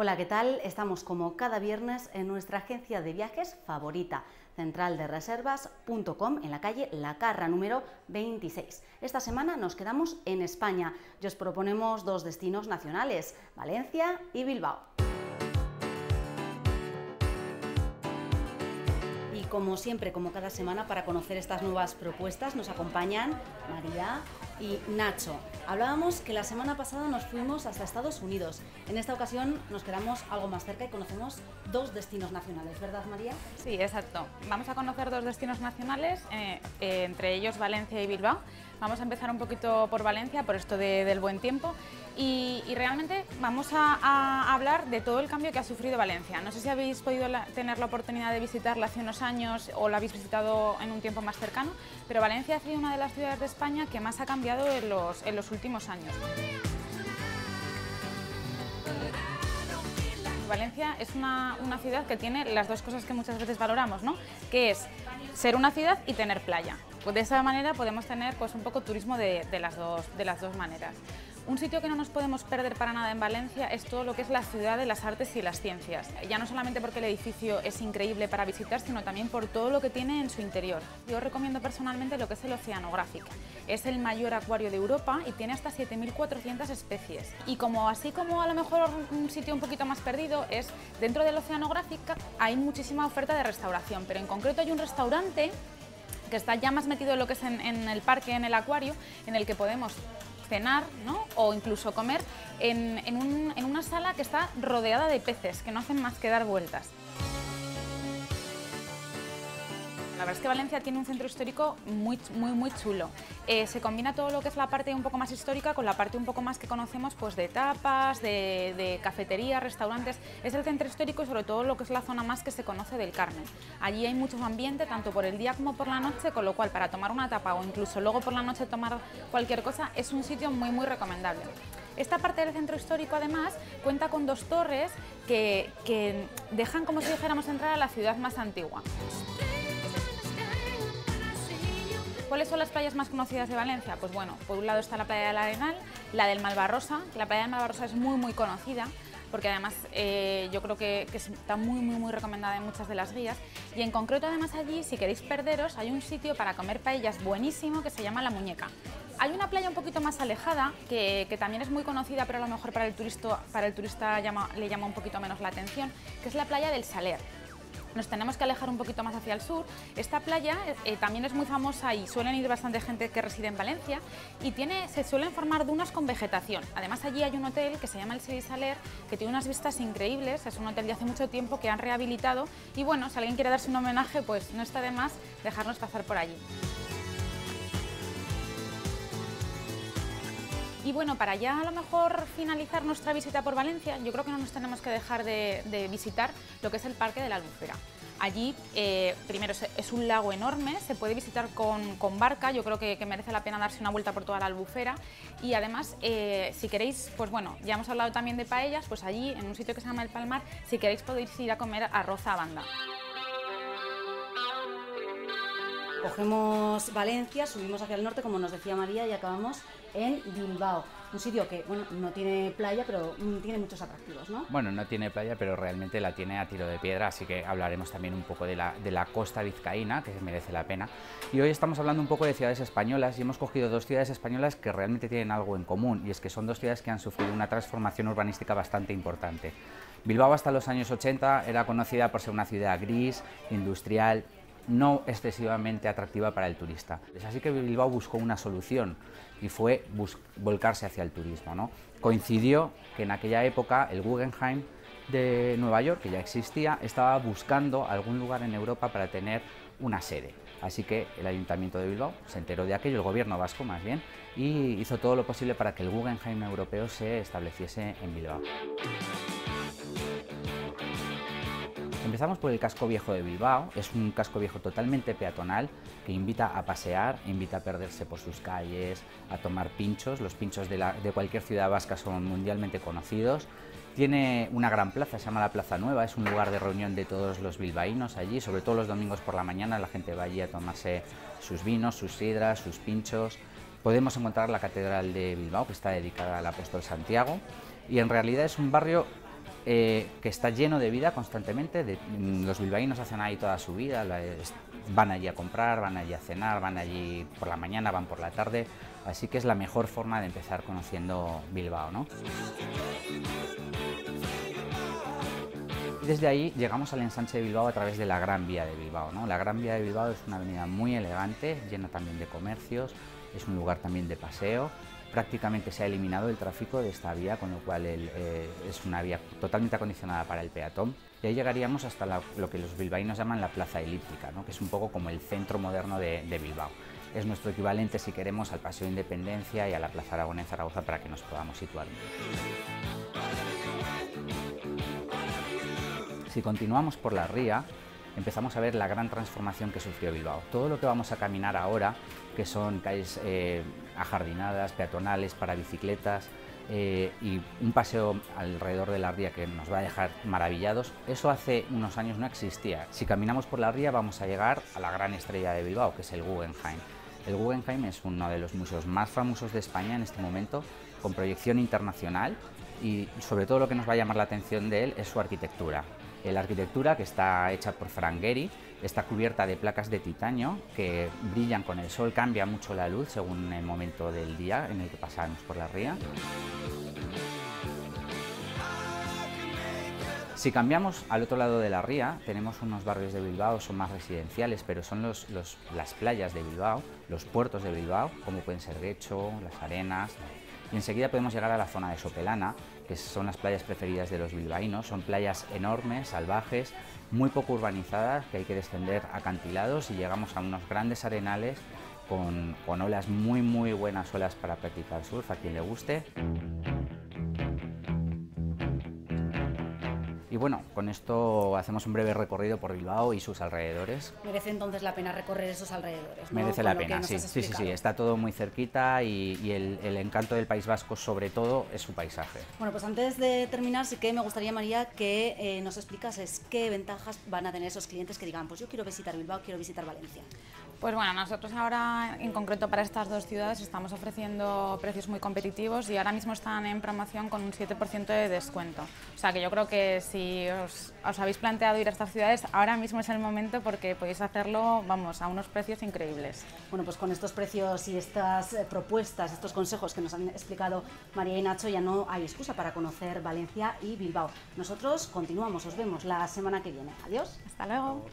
Hola, ¿qué tal? Estamos como cada viernes en nuestra agencia de viajes favorita, centraldereservas.com, en la calle La Carra número 26. Esta semana nos quedamos en España y os proponemos dos destinos nacionales, Valencia y Bilbao. Como siempre, como cada semana, para conocer estas nuevas propuestas nos acompañan María y Nacho. Hablábamos que la semana pasada nos fuimos hasta Estados Unidos. En esta ocasión nos quedamos algo más cerca y conocemos dos destinos nacionales, ¿verdad María? Sí, exacto. Vamos a conocer dos destinos nacionales, eh, eh, entre ellos Valencia y Bilbao. Vamos a empezar un poquito por Valencia, por esto del buen tiempo. Y, realmente vamos a, hablar de todo el cambio que ha sufrido Valencia. No sé si habéis podido tener la oportunidad de visitarla hace unos años o la habéis visitado en un tiempo más cercano, pero Valencia ha sido una de las ciudades de España que más ha cambiado en los, últimos años. Valencia es una, ciudad que tiene las dos cosas que muchas veces valoramos, ¿no? que es ser una ciudad y tener playa. Pues de esa manera podemos tener pues, un poco turismo de, las dos, de las dos maneras. Un sitio que no nos podemos perder para nada en Valencia es todo lo que es la ciudad de las artes y las ciencias. Ya no solamente porque el edificio es increíble para visitar, sino también por todo lo que tiene en su interior. Yo recomiendo personalmente lo que es el Oceanographic. Es el mayor acuario de Europa y tiene hasta 7.400 especies. Y como así como a lo mejor un sitio un poquito más perdido es dentro del Oceanographic hay muchísima oferta de restauración, pero en concreto hay un restaurante que está ya más metido en lo que es en el parque, en el acuario, en el que podemos cenar ¿no? o incluso comer en, en una sala que está rodeada de peces que no hacen más que dar vueltas. La verdad es que Valencia tiene un centro histórico muy, muy, muy chulo. Eh, se combina todo lo que es la parte un poco más histórica con la parte un poco más que conocemos pues, de tapas, de, cafeterías, restaurantes. Es el centro histórico y sobre todo lo que es la zona más que se conoce del Carmen. Allí hay mucho ambiente, tanto por el día como por la noche, con lo cual para tomar una tapa o incluso luego por la noche tomar cualquier cosa es un sitio muy, muy recomendable. Esta parte del centro histórico, además, cuenta con dos torres que, que dejan, como si dijéramos, entrar a la ciudad más antigua. ¿Cuáles son las playas más conocidas de Valencia? Pues bueno, por un lado está la playa del Arenal, la del Malvarrosa, la playa del Malvarrosa es muy muy conocida porque además eh, yo creo que, está muy muy muy recomendada en muchas de las guías y en concreto además allí si queréis perderos hay un sitio para comer paellas buenísimo que se llama La Muñeca. Hay una playa un poquito más alejada que, también es muy conocida pero a lo mejor para el turista, para el turista le llama un poquito menos la atención que es la playa del Saler nos tenemos que alejar un poquito más hacia el sur. Esta playa eh, también es muy famosa y suelen ir bastante gente que reside en Valencia y tiene, se suelen formar dunas con vegetación. Además allí hay un hotel que se llama el Seri Saler que tiene unas vistas increíbles, es un hotel de hace mucho tiempo que han rehabilitado y bueno, si alguien quiere darse un homenaje pues no está de más dejarnos pasar por allí. Y bueno, para ya a lo mejor finalizar nuestra visita por Valencia, yo creo que no nos tenemos que dejar de, visitar lo que es el Parque de la Albufera. Allí, eh, primero, es un lago enorme, se puede visitar con, barca, yo creo que, merece la pena darse una vuelta por toda la albufera. Y además, eh, si queréis, pues bueno, ya hemos hablado también de paellas, pues allí, en un sitio que se llama El Palmar, si queréis podéis ir a comer arroz a banda. Cogemos Valencia, subimos hacia el norte, como nos decía María, y acabamos en Bilbao. Un sitio que, bueno, no tiene playa, pero mm, tiene muchos atractivos, ¿no? Bueno, no tiene playa, pero realmente la tiene a tiro de piedra, así que hablaremos también un poco de la, de la costa vizcaína, que merece la pena. Y hoy estamos hablando un poco de ciudades españolas y hemos cogido dos ciudades españolas que realmente tienen algo en común, y es que son dos ciudades que han sufrido una transformación urbanística bastante importante. Bilbao hasta los años 80 era conocida por ser una ciudad gris, industrial, no excesivamente atractiva para el turista. Es así que Bilbao buscó una solución y fue volcarse hacia el turismo. Coincidió que en aquella época el Guggenheim de Nueva York, que ya existía, estaba buscando algún lugar en Europa para tener una sede. Así que el Ayuntamiento de Bilbao se enteró de aquello, el gobierno vasco más bien, y hizo todo lo posible para que el Guggenheim europeo se estableciese en Bilbao. Empezamos por el casco viejo de Bilbao, es un casco viejo totalmente peatonal que invita a pasear, invita a perderse por sus calles, a tomar pinchos, los pinchos de, cualquier ciudad vasca son mundialmente conocidos. Tiene una gran plaza, se llama la Plaza Nueva, es un lugar de reunión de todos los bilbaínos allí, sobre todo los domingos por la mañana la gente va allí a tomarse sus vinos, sus sidras, sus pinchos. Podemos encontrar la Catedral de Bilbao, que está dedicada al apóstol Santiago, y en realidad es un barrio eh, que está lleno de vida constantemente. Mm, los bilbaínos hacen ahí toda su vida, van allí a comprar, van allí a cenar, van allí por la mañana, van por la tarde. Así que es la mejor forma de empezar conociendo Bilbao. ¿no? Desde ahí llegamos al ensanche de Bilbao a través de la Gran Vía de Bilbao. ¿no? La Gran Vía de Bilbao es una avenida muy elegante, llena también de comercios, es un lugar también de paseo. Prácticamente se ha eliminado el tráfico de esta vía, con lo cual eh, es una vía totalmente acondicionada para el peatón. Y ahí llegaríamos hasta lo que los bilbaínos llaman la Plaza Elíptica, que es un poco como el centro moderno de, de Bilbao es nuestro equivalente, si queremos, al Paseo de Independencia y a la Plaza Aragón en Zaragoza para que nos podamos situar. Si continuamos por la ría, empezamos a ver la gran transformación que sufrió Bilbao. Todo lo que vamos a caminar ahora, que son calles eh, ajardinadas, peatonales, para bicicletas, eh, y un paseo alrededor de la ría que nos va a dejar maravillados, eso hace unos años no existía. Si caminamos por la ría vamos a llegar a la gran estrella de Bilbao, que es el Guggenheim. El Guggenheim es uno de los museos más famosos de España en este momento, con proyección internacional y sobre todo lo que nos va a llamar la atención de él es su arquitectura. La arquitectura, que está hecha por Frank Gehry, está cubierta de placas de titanio que brillan con el sol, cambia mucho la luz según el momento del día en el que pasamos por la ría. Si cambiamos al otro lado de la ría, tenemos unos barrios de Bilbao, son más residenciales, pero son las playas de Bilbao, los puertos de Bilbao, como pueden ser Guecho, Las Arenas, y enseguida podemos llegar a la zona de Sopelana, que son las playas preferidas de los bilbaínos. Son playas enormes, salvajes, muy poco urbanizadas, que hay que descender acantilados y llegamos a unos grandes arenales con, con olas muy, muy buenas olas para practicar surf, a quien le guste. Bueno, con esto hacemos un breve recorrido por Bilbao y sus alrededores. Merece entonces la pena recorrer esos alrededores. Merece la pena, sí, sí, sí, sí, está todo muy cerquita y, el, encanto del País Vasco sobre todo es su paisaje. Bueno, pues antes de terminar sí que me gustaría, María, que eh, nos explicases qué ventajas van a tener esos clientes que digan, pues yo quiero visitar Bilbao, quiero visitar Valencia. Pues bueno, nosotros ahora en concreto para estas dos ciudades estamos ofreciendo precios muy competitivos y ahora mismo están en promoción con un 7% de descuento. O sea que yo creo que si os, habéis planteado ir a estas ciudades, ahora mismo es el momento porque podéis hacerlo, vamos, a unos precios increíbles. Bueno, pues con estos precios y estas eh, propuestas, estos consejos que nos han explicado María y Nacho, ya no hay excusa para conocer Valencia y Bilbao. Nosotros continuamos, os vemos la semana que viene. Adiós. Hasta luego.